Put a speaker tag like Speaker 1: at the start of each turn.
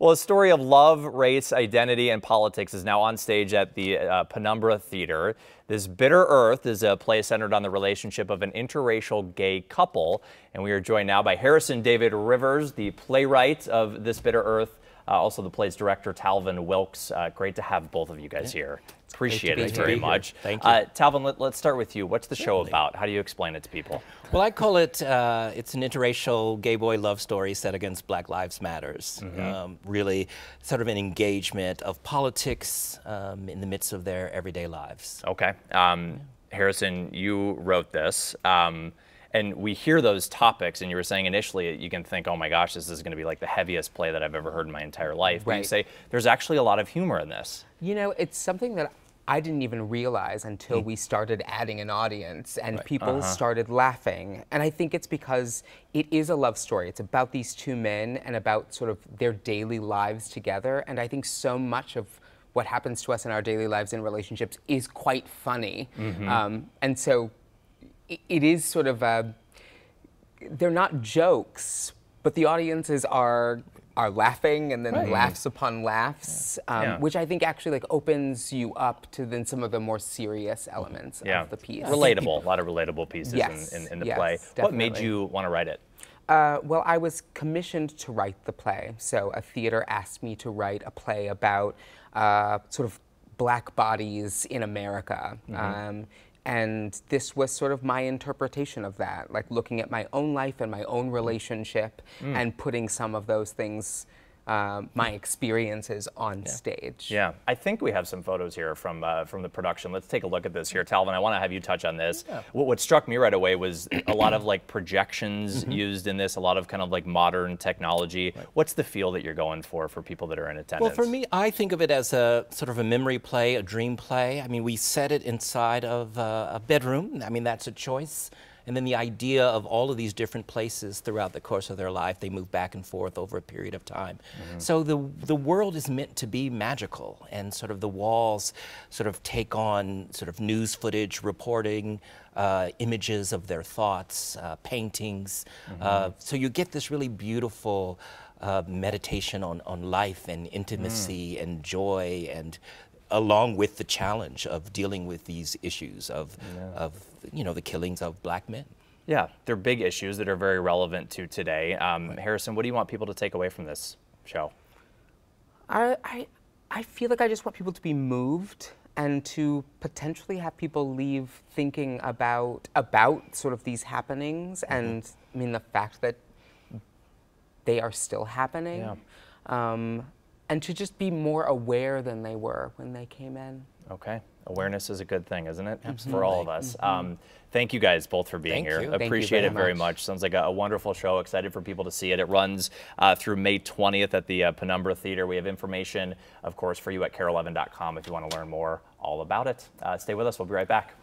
Speaker 1: Well, a story of love, race, identity, and politics is now on stage at the uh, Penumbra Theater. This Bitter Earth is a play centered on the relationship of an interracial gay couple. And we are joined now by Harrison David Rivers, the playwright of This Bitter Earth, also the play's director, Talvin Wilks. Uh, great to have both of you guys yeah. here. Appreciate it very much.
Speaker 2: Thank you. Uh,
Speaker 1: Talvin, let, us start with you. What's the show about? How do you explain it to people?
Speaker 2: Well, I call it, uh, it's an interracial gay boy love story set against Black Lives Matters. Mm -hmm. um, really sort of an engagement of politics um, in the midst of their everyday lives.
Speaker 1: Okay. Um, Harrison, you wrote this. Um, and we hear those topics, and you were saying initially you can think, oh my gosh, this is going to be like the heaviest play that I've ever heard in my entire life. Right. But you say there's actually a lot of humor in this.
Speaker 3: You know, it's something that I didn't even realize until mm. we started adding an audience and right. people uh -huh. started laughing. And I think it's because it is a love story. It's about these two men and about sort of their daily lives together. And I think so much of what happens to us in our daily lives and relationships is quite funny. Mm -hmm. um, and so it is sort of a, they're not jokes, but the audiences are are laughing and then right. laughs upon laughs, yeah. Um, yeah. which I think actually like opens you up to then some of the more serious elements yeah. of the piece.
Speaker 1: Relatable, a lot of relatable pieces yes. in, in, in, the
Speaker 3: yes,
Speaker 1: play.
Speaker 3: Definitely.
Speaker 1: What made you want to write it?
Speaker 3: Uh, well, I was commissioned to write the play. So a theater asked me to write a play about uh, sort of black bodies in America. Mm -hmm. um, and this was sort of my interpretation of that, like looking at my own life and my own relationship mm. and putting some of those things um, my experiences on
Speaker 1: yeah.
Speaker 3: stage.
Speaker 1: Yeah, I think we have some photos here from uh, from the production. Let's take a look at this here, Talvin. I want to have you touch on this. Yeah. What, what, struck me right away was a lot of like projections mm -hmm. used in this, a lot of kind of like modern technology. Right. What's the feel that you're going for for people that are in attendance?
Speaker 2: Well, for me, I think of it as a sort of a memory play, a dream play. I mean, we set it inside of uh, a bedroom. I mean, that's a choice. And then the idea of all of these different places throughout the course of their life, they move back and forth over a period of time. Mm -hmm. So the, the world is meant to be magical, and sort of the walls sort of take on sort of news footage, reporting, uh, images of their thoughts, uh, paintings. Mm -hmm. uh, so you get this really beautiful uh, meditation on, on life and intimacy mm. and joy and along with the challenge of dealing with these issues of, yeah. of you know, the killings of black men.
Speaker 1: Yeah, they're big issues that are very relevant to today. Um, right. Harrison, what do you want people to take away from this show?
Speaker 3: I, I, I feel like I just want people to be moved and to potentially have people leave thinking about about sort of these happenings mm -hmm. and I mean the fact that they are still happening. Yeah. Um, and to just be more aware than they were when they came in.
Speaker 1: Okay. Awareness is a good thing, isn't it? Absolutely. For all of us. Mm -hmm. um, thank you guys both for being
Speaker 2: thank
Speaker 1: here.
Speaker 2: You.
Speaker 1: Appreciate
Speaker 3: you
Speaker 1: it very much. much. Sounds like a, a, wonderful show. Excited for people to see it. It runs uh, through May 20th at the uh, Penumbra Theater. We have information, of course, for you at KARE11.com if you want to learn more all about it. Uh, stay with us. We'll be right back.